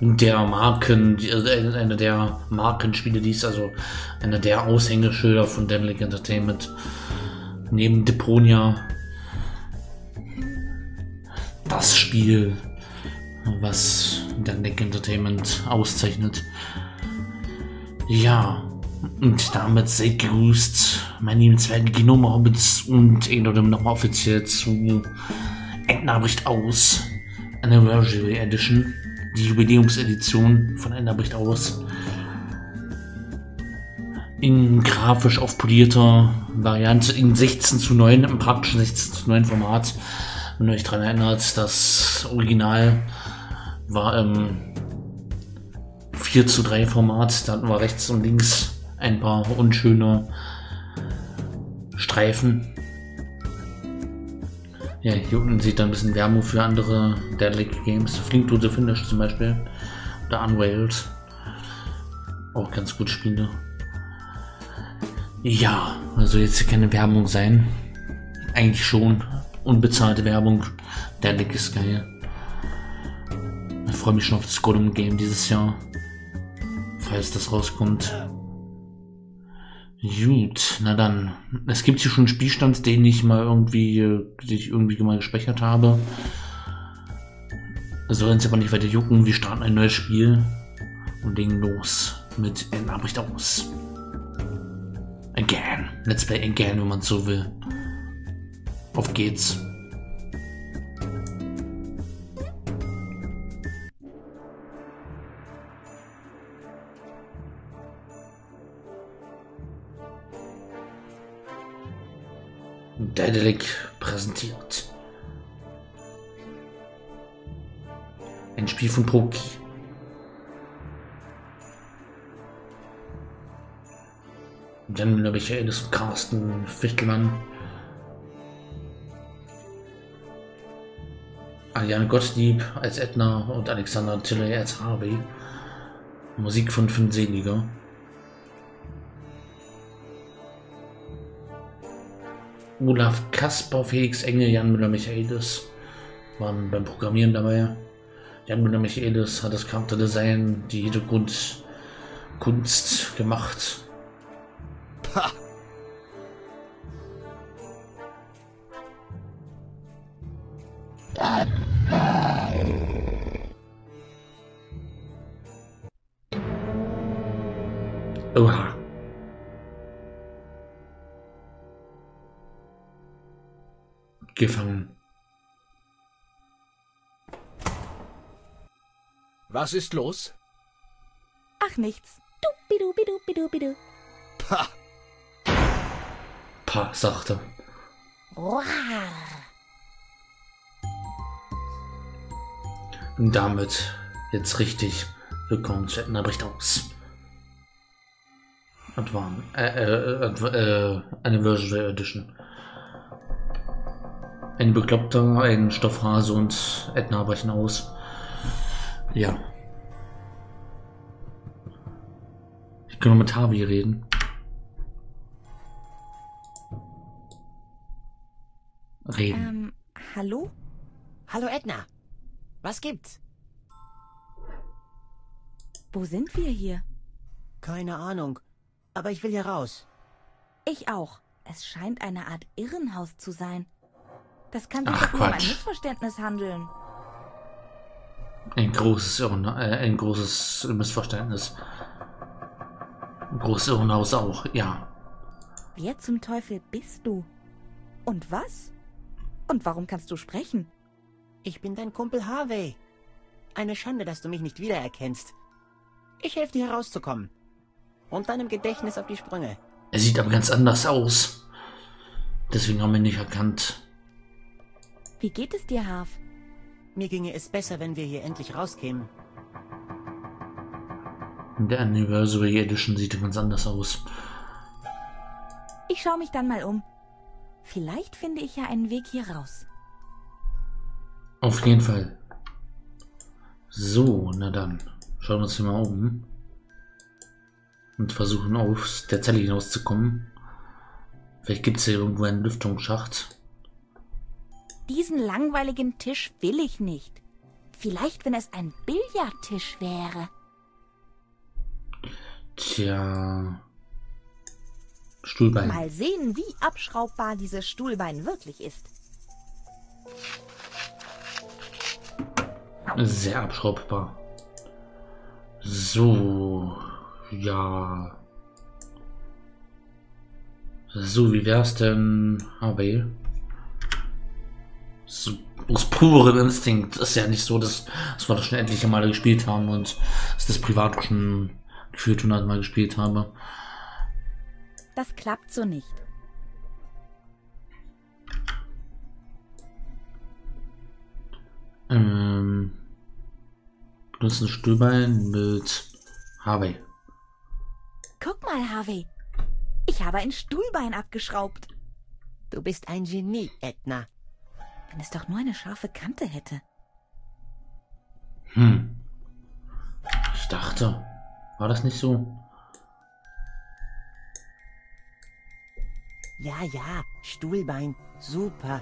der, Marken, also einer der Markenspiele, die ist also einer der Aushängeschilder von Demlick Entertainment. Neben Deponia das Spiel, was Demlick Entertainment auszeichnet. Ja, und damit seid gegrüßt, meine lieben Zwerge Genome Hobbits und ich nochmal offiziell zu Endnachricht aus Anniversary Edition, die Jubiläumsedition von Endnachricht aus. In grafisch aufpolierter Variante in 16 zu 9, im praktischen 16 zu 9 Format. Wenn ihr euch daran erinnert, das Original war im 4 zu 3 Format. Da hatten wir rechts und links ein paar unschöne Streifen. Ja, hier unten sieht dann ein bisschen Werbung für andere Deadly Games. Flink to the Finish zum Beispiel. Oder Unveiled. Auch ganz gut Spiele. Ja, also jetzt keine Werbung sein. Eigentlich schon. Unbezahlte Werbung. Deadly ist geil. Ich freue mich schon auf das Golden Game dieses Jahr. Falls das rauskommt. Gut, na dann. Es gibt hier schon einen Spielstand, den ich mal irgendwie, den ich irgendwie mal gespeichert habe. Soll uns aber nicht weiter jucken. Wir starten ein neues Spiel und legen los mit Nachricht aus. Again. Let's play again, wenn man so will. Auf geht's. Daedalic präsentiert. Ein Spiel von Proki. Jan Müller Michaelis und Carsten Fichtelmann. Ariane Gottlieb als Edna und Alexander Tilley als Harvey. Musik von Finn Seliger. Olaf Kasper, Felix Engel, Jan Müller-Michaelis waren beim Programmieren dabei. Jan Müller-Michaelis hat das Charakterdesign, die Hintergrundkunst gemacht. Pah. Gefangen. Was ist los? Ach nichts. Dubidu, bidu, bidu, bidu. Pah. Pah, sagte. Und damit jetzt richtig willkommen zu Nachricht aus. Advan äh, äh, äh, Anniversary Edition. Ein Bekloppter, ein Stoffhase und Edna brechen aus. Ja. Ich kann nur mit Harvey reden. Reden. Ähm, hallo? Hallo Edna. Was gibt's? Wo sind wir hier? Keine Ahnung. Aber ich will hier raus. Ich auch. Es scheint eine Art Irrenhaus zu sein. Das kann sich Ach, doch nur um ein Quatsch. Missverständnis handeln. Ein großes, Irren, äh, ein großes Missverständnis. Ein großes Irrenhaus auch, ja. Wer zum Teufel bist du? Und was? Und warum kannst du sprechen? Ich bin dein Kumpel Harvey. Eine Schande, dass du mich nicht wiedererkennst. Ich helfe dir herauszukommen. Und deinem Gedächtnis auf die Sprünge. Er sieht aber ganz anders aus. Deswegen haben wir ihn nicht erkannt. Wie geht es dir, Harf? Mir ginge es besser, wenn wir hier endlich rauskämen. In der Anniversary Edition sieht ganz anders aus. Ich schaue mich dann mal um. Vielleicht finde ich ja einen Weg hier raus. Auf jeden Fall. So, na dann. Schauen wir uns hier mal um. Und versuchen aus der Zelle hinauszukommen. Vielleicht gibt es hier irgendwo einen Lüftungsschacht. Diesen langweiligen Tisch will ich nicht. Vielleicht, wenn es ein Billardtisch wäre. Tja. Stuhlbein. Mal sehen, wie abschraubbar dieses Stuhlbein wirklich ist. Sehr abschraubbar. So. Ja. So, wie wär's denn, Harvey? Aus purem Instinkt. Ist ja nicht so, dass, dass wir das schon etliche Male gespielt haben und dass das privat schon gefühlt hundertmal gespielt habe. Das klappt so nicht. Ähm, benutzen Stuhlbein mit Harvey. Guck mal, Harvey. Ich habe ein Stuhlbein abgeschraubt. Du bist ein Genie, Edna. Wenn es doch nur eine scharfe Kante hätte. Hm. Ich dachte, war das nicht so? Ja, ja, Stuhlbein. Super.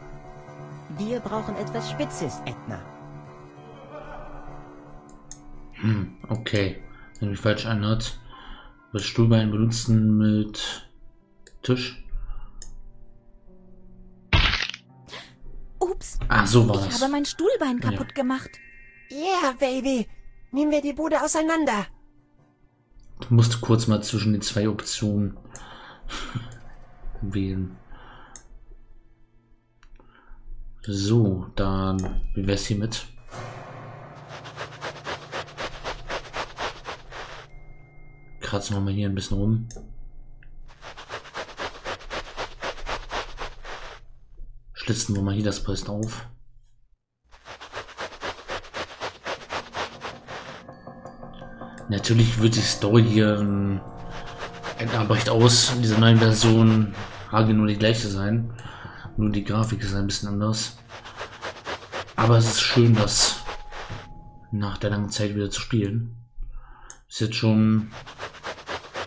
Wir brauchen etwas Spitzes, Edna. Hm, okay. Wenn mich falsch erinnert, das Stuhlbein benutzen mit Tisch. So war ich das. habe mein Stuhlbein Ja. kaputt gemacht. Yeah, Baby. Nehmen wir die Bude auseinander. Ich musste kurz mal zwischen den zwei Optionen wählen. So, dann, wie wär's hiermit? Kratzen wir mal hier ein bisschen rum. Schlitzen wir mal hier das Polster auf. Natürlich wird die Story hier ähm, Endabrecht aus. In dieser neuen Version Hage nur die gleiche sein. Nur die Grafik ist ein bisschen anders. Aber es ist schön, das nach der langen Zeit wieder zu spielen. Ist jetzt schon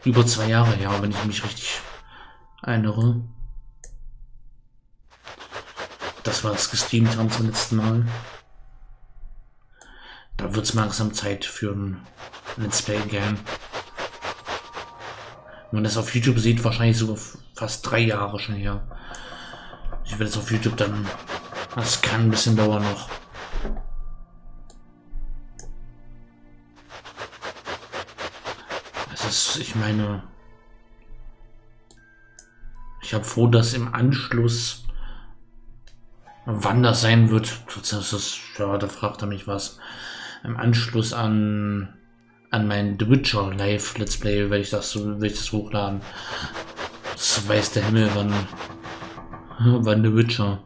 über zwei Jahre her, wenn ich mich richtig erinnere. Das war es gestreamt haben zum letzten Mal. Da wird es langsam Zeit für ein Let's Play Game. Wenn man das auf YouTube sieht, wahrscheinlich sogar fast drei Jahre schon her. Ich werde es auf YouTube dann. Das kann ein bisschen dauern noch. Es ist, ich meine. Ich habe froh, dass im Anschluss. Wann das sein wird, das ist, ja, da fragt er mich was. Im Anschluss an an mein The Witcher Live Let's Play werde ich das werde ich das hochladen. Das weiß der Himmel, wann, wann The Witcher,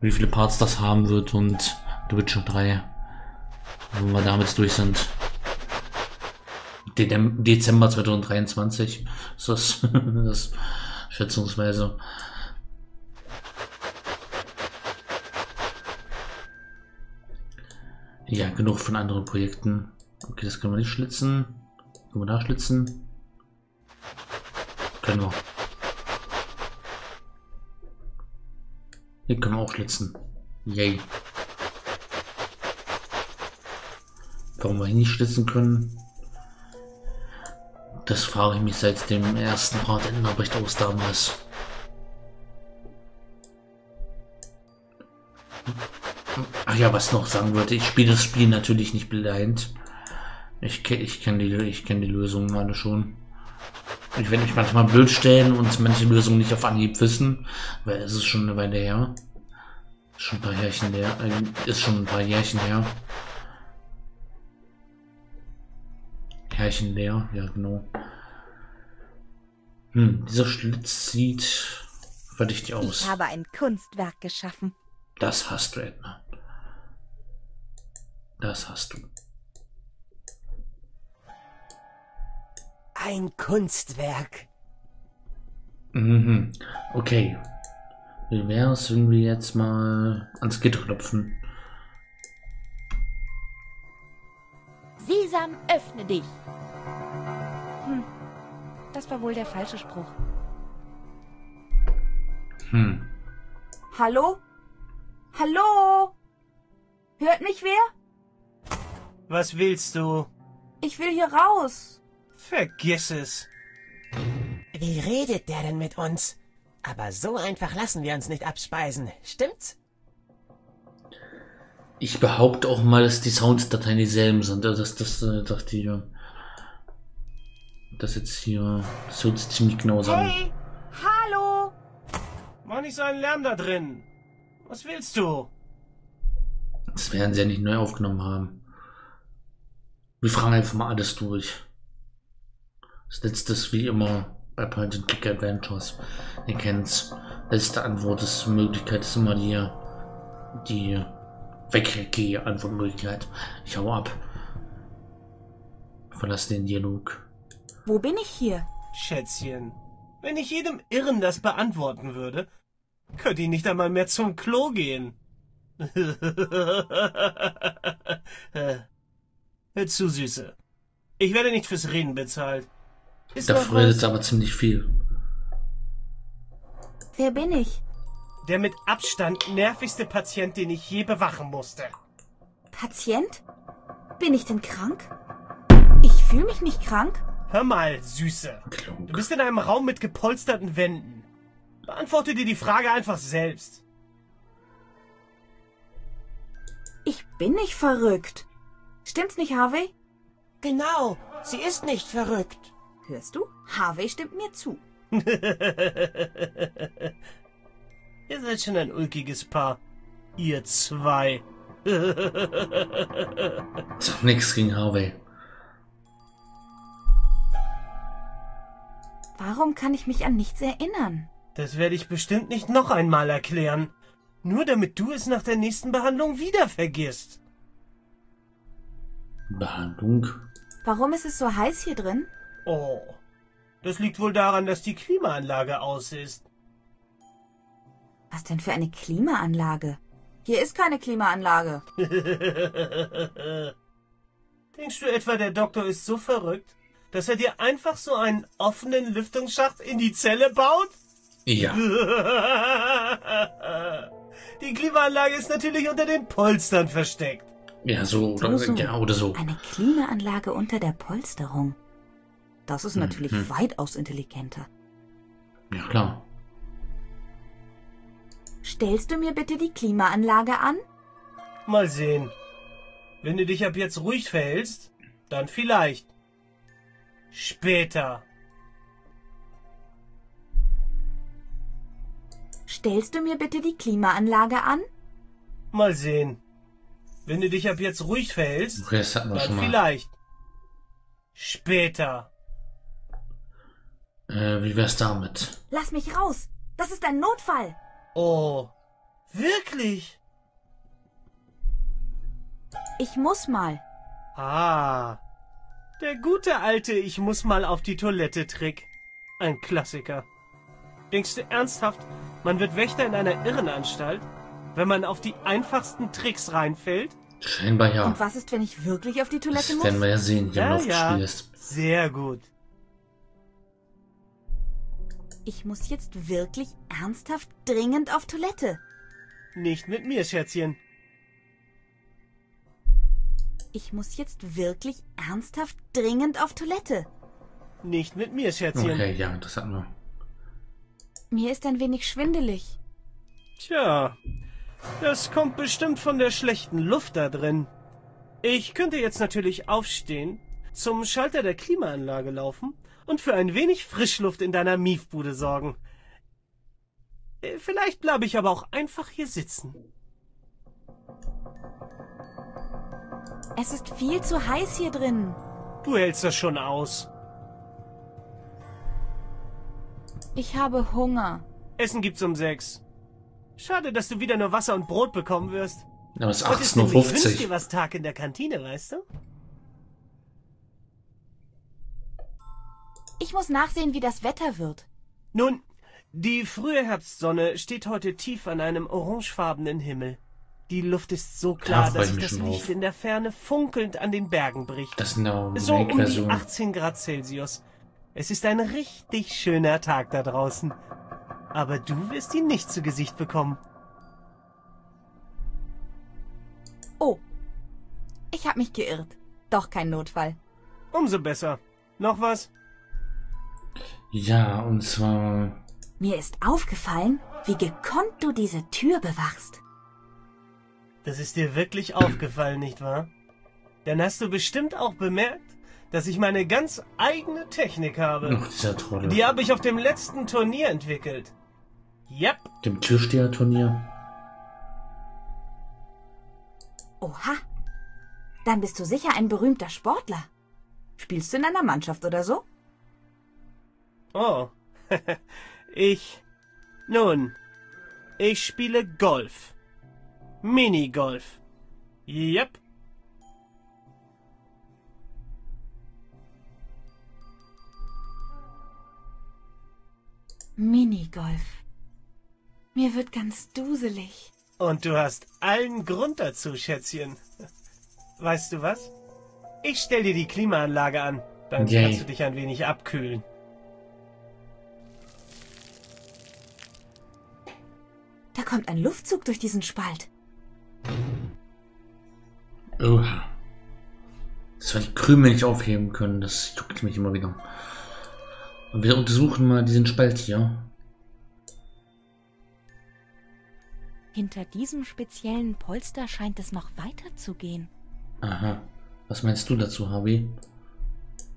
wie viele Parts das haben wird und The Witcher 3, wenn wir damit durch sind. Dezember 2023 ist das schätzungsweise. Ja, genug von anderen Projekten. Okay, das können wir nicht schlitzen. Können wir da schlitzen? Können wir. Hier können wir auch schlitzen. Yay. Warum wir hier nicht schlitzen können? Das frage ich mich seit dem ersten Part in Nachricht aus damals. Ach ja, was noch sagen wollte, ich spiele das Spiel natürlich nicht blind. Ich, ich kenne die, ich kenn die Lösungen alle schon. Ich werde mich manchmal blöd stellen und manche Lösungen nicht auf Anhieb wissen, weil es ist schon eine Weile her. Schon ein paar Jährchen her. Äh, ist schon ein paar Jährchen her. Härchen leer, ja genau. Hm, dieser Schlitz sieht verdächtig aus. Ich habe ein Kunstwerk geschaffen. Das hast du, Edna. Das hast du. Ein Kunstwerk. Mhm. Okay. Wie wäre es, wenn wir jetzt mal ans Gitter klopfen? Sesam, öffne dich. Hm, das war wohl der falsche Spruch. Hm. Hallo? Hallo? Hört mich wer? Was willst du? Ich will hier raus. Vergiss es. Wie redet der denn mit uns? Aber so einfach lassen wir uns nicht abspeisen, stimmt's? Ich behaupte auch mal, dass die Sounddateien dieselben sind. Also dass das, dass die, äh, das jetzt hier so ziemlich genau sein. Hey, Hallo. mach nicht so einen Lärm da drin. Was willst du? Das werden sie ja nicht neu aufgenommen haben. Wir fragen einfach mal alles durch. Das letzte ist wie immer bei Point and Click Adventures. Ihr kennt's. Letzte Antwort ist Möglichkeit ist immer die, die weggeh Antwortmöglichkeit. Ich hau ab. Verlass den Dialog. Wo bin ich hier? Schätzchen, wenn ich jedem Irren das beantworten würde, könnte ich nicht einmal mehr zum Klo gehen. Hör zu, Süße. Ich werde nicht fürs Reden bezahlt. Ist Da noch redet aber ziemlich viel. Wer bin ich? Der mit Abstand nervigste Patient, den ich je bewachen musste. Patient? Bin ich denn krank? Ich fühle mich nicht krank. Hör mal, Süße. Klunk. Du bist in einem Raum mit gepolsterten Wänden. Beantworte dir die Frage einfach selbst. Ich bin nicht verrückt. Stimmt's nicht, Harvey? Genau, sie ist nicht verrückt. Hörst du? Harvey stimmt mir zu. Ihr seid schon ein ulkiges Paar. Ihr zwei. Sag nix gegen Harvey. Warum kann ich mich an nichts erinnern? Das werde ich bestimmt nicht noch einmal erklären. Nur damit du es nach der nächsten Behandlung wieder vergisst. Behandlung. Warum ist es so heiß hier drin? Oh. Das liegt wohl daran, dass die Klimaanlage aus ist. Was denn für eine Klimaanlage? Hier ist keine Klimaanlage. Denkst du etwa, der Doktor ist so verrückt, dass er dir einfach so einen offenen Lüftungsschacht in die Zelle baut? Ja. Die Klimaanlage ist natürlich unter den Polstern versteckt. Ja, so oder, So, so. ja, oder so. Eine Klimaanlage unter der Polsterung. Das ist natürlich Mhm. weitaus intelligenter. Ja, klar. Stellst du mir bitte die Klimaanlage an? Mal sehen. Wenn du dich ab jetzt ruhig verhältst, dann vielleicht. Später. Stellst du mir bitte die Klimaanlage an? Mal sehen. Wenn du dich ab jetzt ruhig verhältst, Okay, dann vielleicht. Später. Äh, wie wär's damit? Lass mich raus. Das ist ein Notfall. Oh. Wirklich? Ich muss mal. Ah. Der gute alte Ich muss mal auf die Toilette Trick. Ein Klassiker. Denkst du ernsthaft, man wird Wächter in einer Irrenanstalt, wenn man auf die einfachsten Tricks reinfällt? Scheinbar ja. Und was ist, wenn ich wirklich auf die Toilette Das muss? werden wir ja sehen, wie Ja, ja. Sehr gut. Ich muss jetzt wirklich ernsthaft dringend auf Toilette. Nicht mit mir, Schätzchen. Ich muss jetzt wirklich ernsthaft dringend auf Toilette. Nicht mit mir, Schätzchen. Okay, ja, das hatten wir. Mir ist ein wenig schwindelig. Tja, das kommt bestimmt von der schlechten Luft da drin. Ich könnte jetzt natürlich aufstehen, zum Schalter der Klimaanlage laufen und für ein wenig Frischluft in deiner Miefbude sorgen. Äh, Vielleicht bleibe ich aber auch einfach hier sitzen. Es ist viel zu heiß hier drin. Du hältst das schon aus. Ich habe Hunger. Essen gibt's um sechs. Schade, dass du wieder nur Wasser und Brot bekommen wirst. Aber es ist Heute ist nämlich 18.50 wünsch dir Uhr. was Tag in der Kantine, weißt du? Ich muss nachsehen, wie das Wetter wird. Nun, die frühe Herbstsonne steht heute tief an einem orangefarbenen Himmel. Die Luft ist so klar, freu dass ich sich das Licht auf. in der Ferne funkelnd an den Bergen bricht. Das ist eine So um die Make-Version. 18 Grad Celsius. Es ist ein richtig schöner Tag da draußen. Aber du wirst ihn nicht zu Gesicht bekommen. Oh. Ich habe mich geirrt. Doch kein Notfall. Umso besser. Noch was? Ja, und zwar. Mir ist aufgefallen, wie gekonnt du diese Tür bewachst. Das ist dir wirklich aufgefallen, nicht wahr? Dann hast du bestimmt auch bemerkt, dass ich meine ganz eigene Technik habe. Ach, dieser Trottel. Die habe ich auf dem letzten Turnier entwickelt. Yep. Dem Türsteherturnier. Oha. Dann bist du sicher ein berühmter Sportler. Spielst du in einer Mannschaft oder so? Oh. ich. Nun. Ich spiele Golf. Minigolf. Yep. Minigolf. Mir wird ganz duselig. Und du hast allen Grund dazu, Schätzchen. Weißt du was? Ich stell dir die Klimaanlage an. Dann Yay. kannst du dich ein wenig abkühlen. Kommt ein Luftzug durch diesen Spalt. Oha. Das wir die Krümel nicht aufheben können, das juckt mich immer wieder. Und wir untersuchen mal diesen Spalt hier. Hinter diesem speziellen Polster scheint es noch weiter zu gehen. Aha. Was meinst du dazu, Harvey?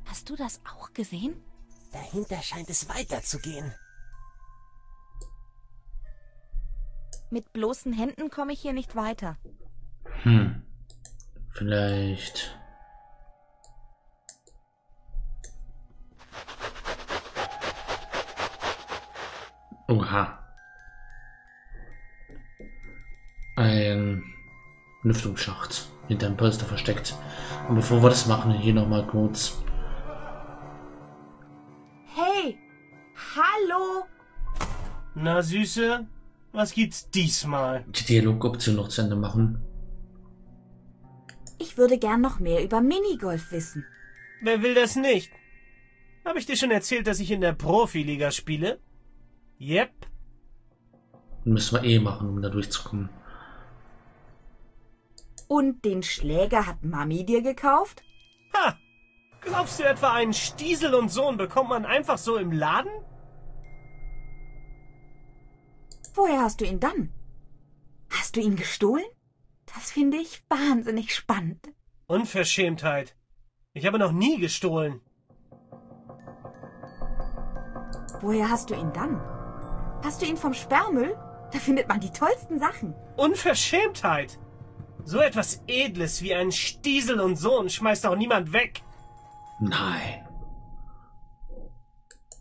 Hast du das auch gesehen? Dahinter scheint es weiterzugehen. Mit bloßen Händen komme ich hier nicht weiter. Hm. Vielleicht. Oha. Ein Lüftungsschacht hinter dem Polster versteckt. Und bevor wir das machen, hier nochmal kurz. Hey! Hallo! Na, Süße, was gibt's diesmal? die Dialogoption noch zu Ende machen. Ich würde gern noch mehr über Minigolf wissen. Wer will das nicht? Habe ich dir schon erzählt, dass ich in der Profiliga spiele? Yep. Müssen wir eh machen, um da durchzukommen. Und den Schläger hat Mami dir gekauft? Ha! Glaubst du etwa, einen Stiesel und Sohn bekommt man einfach so im Laden? Woher hast du ihn dann? Hast du ihn gestohlen? Das finde ich wahnsinnig spannend. Unverschämtheit. Ich habe noch nie gestohlen. Woher hast du ihn dann? Hast du ihn vom Sperrmüll? Da findet man die tollsten Sachen. Unverschämtheit! So etwas Edles wie ein Stiesel und Sohn schmeißt auch niemand weg. Nein.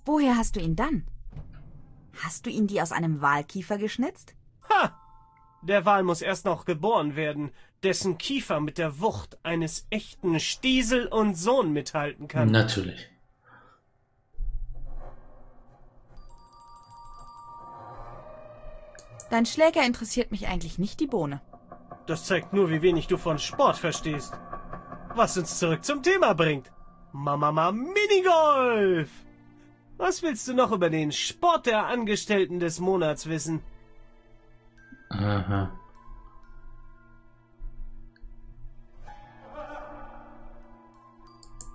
Woher hast du ihn dann? Hast du ihn dir aus einem Walkiefer geschnitzt? Ha! Der Wal muss erst noch geboren werden, dessen Kiefer mit der Wucht eines echten Stiesel und Sohn mithalten kann. Natürlich. Dein Schläger interessiert mich eigentlich nicht die Bohne. Das zeigt nur, wie wenig du von Sport verstehst. Was uns zurück zum Thema bringt. Mama Minigolf! Was willst du noch über den Sport der Angestellten des Monats wissen? Aha.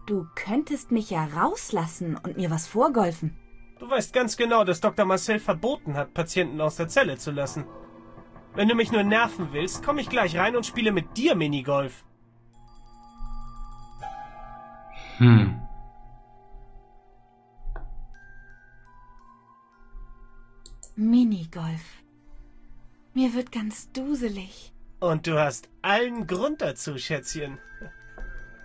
Du könntest mich ja rauslassen und mir was vorgolfen. Du weißt ganz genau, dass Dr. Marcel verboten hat, Patienten aus der Zelle zu lassen. Wenn du mich nur nerven willst, komm ich gleich rein und spiele mit dir Minigolf. Hm. Minigolf. Mir wird ganz duselig. Und du hast allen Grund dazu, Schätzchen.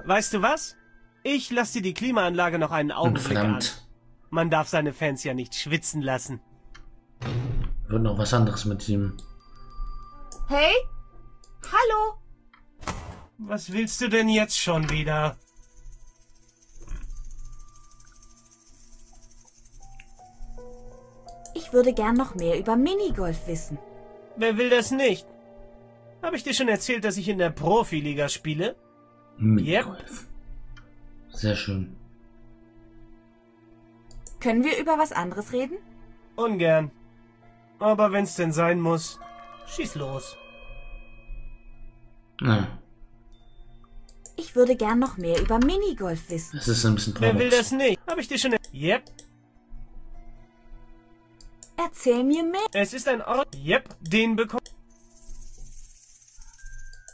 Weißt du was? Ich lass dir die Klimaanlage noch einen Augenblick an. verdammt. Man darf seine Fans ja nicht schwitzen lassen. Wird noch was anderes mit ihm. Hey? Hallo? Was willst du denn jetzt schon wieder? Würde gern noch mehr über Minigolf wissen. Wer will das nicht? Habe ich dir schon erzählt, dass ich in der Profiliga spiele? Minigolf. Sehr schön. Können wir über was anderes reden? Ungern. Aber wenn's denn sein muss, schieß los. Ah, Ich würde gern noch mehr über Minigolf wissen. Das ist ein bisschen Wer will das nicht? Hab ich dir schon... Yep. Erzähl mir mehr. Es ist ein Ort... Yep. Den bekomm...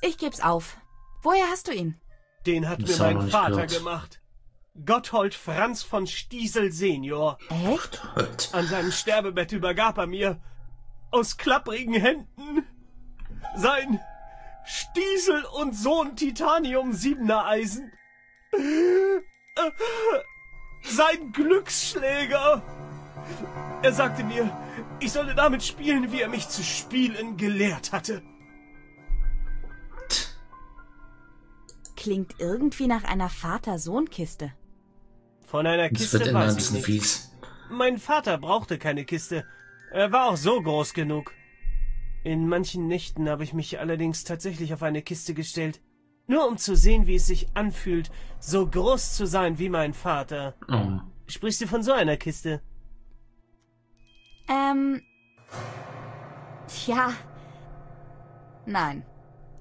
Ich geb's auf. Woher hast du ihn? Den hat Das mir mein Vater gehört. gemacht. Gotthold Franz von Stiesel Senior. Echt? An seinem Sterbebett übergab er mir aus klapprigen Händen sein Stiesel und Sohn Titanium Siebener Eisen. Sein Glücksschläger. Er sagte mir, ich solle damit spielen, wie er mich zu spielen gelehrt hatte. Klingt irgendwie nach einer Vater-Sohn-Kiste. Von einer Das wird Kiste immer ein weiß ich bisschen nicht. fies. Mein Vater brauchte keine Kiste. Er war auch so groß genug. In manchen Nächten habe ich mich allerdings tatsächlich auf eine Kiste gestellt. Nur um zu sehen, wie es sich anfühlt, so groß zu sein wie mein Vater. Oh. Sprichst du von so einer Kiste? Ähm. Tja. Nein.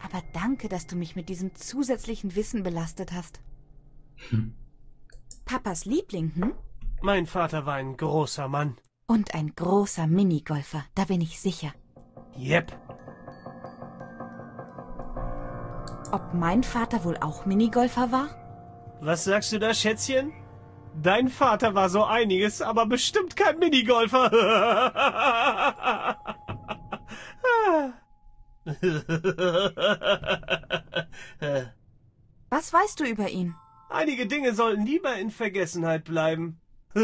Aber danke, dass du mich mit diesem zusätzlichen Wissen belastet hast. Papas Liebling, hm? Mein Vater war ein großer Mann. Und ein großer Minigolfer, da bin ich sicher. Yep. Ob mein Vater wohl auch Minigolfer war? Was sagst du da, Schätzchen? Dein Vater war so einiges, aber bestimmt kein Minigolfer. Was weißt du über ihn? Einige Dinge sollten lieber in Vergessenheit bleiben. Das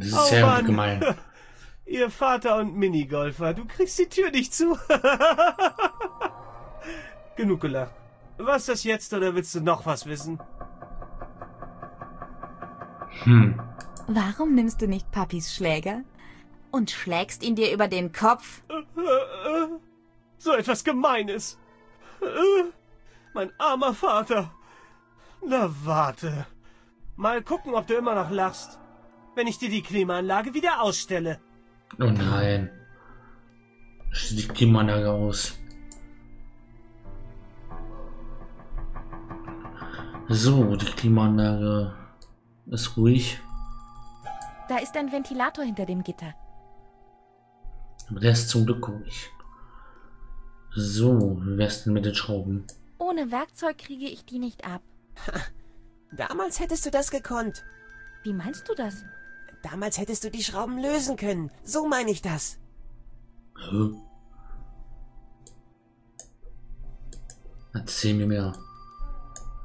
ist Oh sehr Mann. gemein. Ihr Vater und Minigolfer, du kriegst die Tür nicht zu. Genug gelacht. Was das jetzt oder willst du noch was wissen? Hm. Warum nimmst du nicht Papis Schläger und schlägst ihn dir über den Kopf? So etwas Gemeines. Mein armer Vater. Na warte. Mal gucken, ob du immer noch lachst. Wenn ich dir die Klimaanlage wieder ausstelle. Oh nein. Steht die Klimaanlage aus. So, die Klimaanlage ist ruhig. Da ist ein Ventilator hinter dem Gitter. Aber der ist zum Glück ruhig. So, wie wär's denn mit den Schrauben? Ohne Werkzeug kriege ich die nicht ab. Damals hättest du das gekonnt. Wie meinst du das? Damals hättest du die Schrauben lösen können. So meine ich das. Hä? Erzähl mir mehr.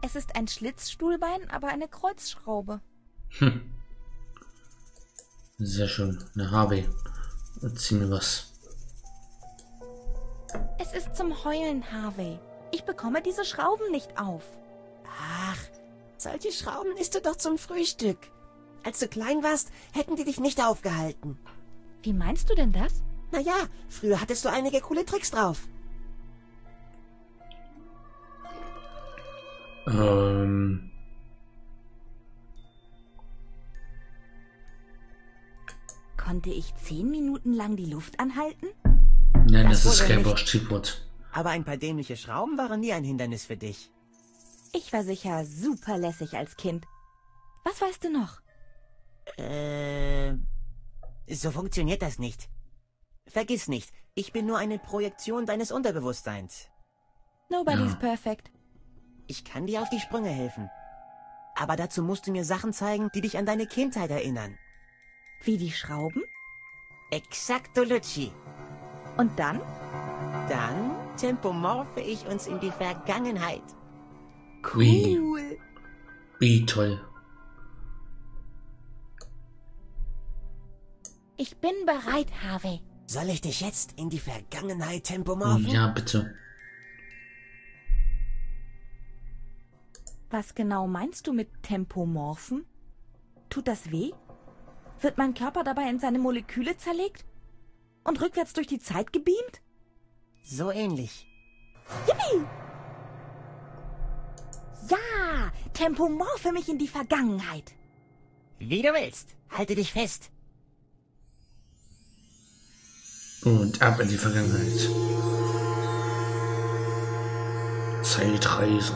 Es ist ein Schlitzstuhlbein, aber eine Kreuzschraube. Hm. Sehr schön. Eine Harvey. Erzähl mir was. Es ist zum Heulen, Harvey. Ich bekomme diese Schrauben nicht auf. Ach, solche Schrauben isst du doch zum Frühstück. Als du klein warst, hätten die dich nicht aufgehalten. Wie meinst du denn das? Naja, früher hattest du einige coole Tricks drauf. Ähm. Konnte ich zehn Minuten lang die Luft anhalten? Nein, Das das, ist kein Wortstichwort. Aber ein paar dämliche Schrauben waren nie ein Hindernis für dich. Ich war sicher super lässig als Kind. Was weißt du noch? Äh, so funktioniert das nicht. Vergiss nicht, ich bin nur eine Projektion deines Unterbewusstseins. Nobody's Ja. perfect. Ich kann dir auf die Sprünge helfen. Aber dazu musst du mir Sachen zeigen, die dich an deine Kindheit erinnern. Wie die Schrauben? Exacto, Lucci. Und dann? Dann tempomorphe ich uns in die Vergangenheit. Wie, wie toll. Ich bin bereit, Harvey. Soll ich dich jetzt in die Vergangenheit tempomorphen? Ja, bitte. Was genau meinst du mit Tempomorphen? Tut das weh? Wird mein Körper dabei in seine Moleküle zerlegt? Und rückwärts durch die Zeit gebeamt? So ähnlich. Ja! Tempomorphe mich in die Vergangenheit. Wie du willst. Halte dich fest. Und ab in die Vergangenheit. Zeitreise.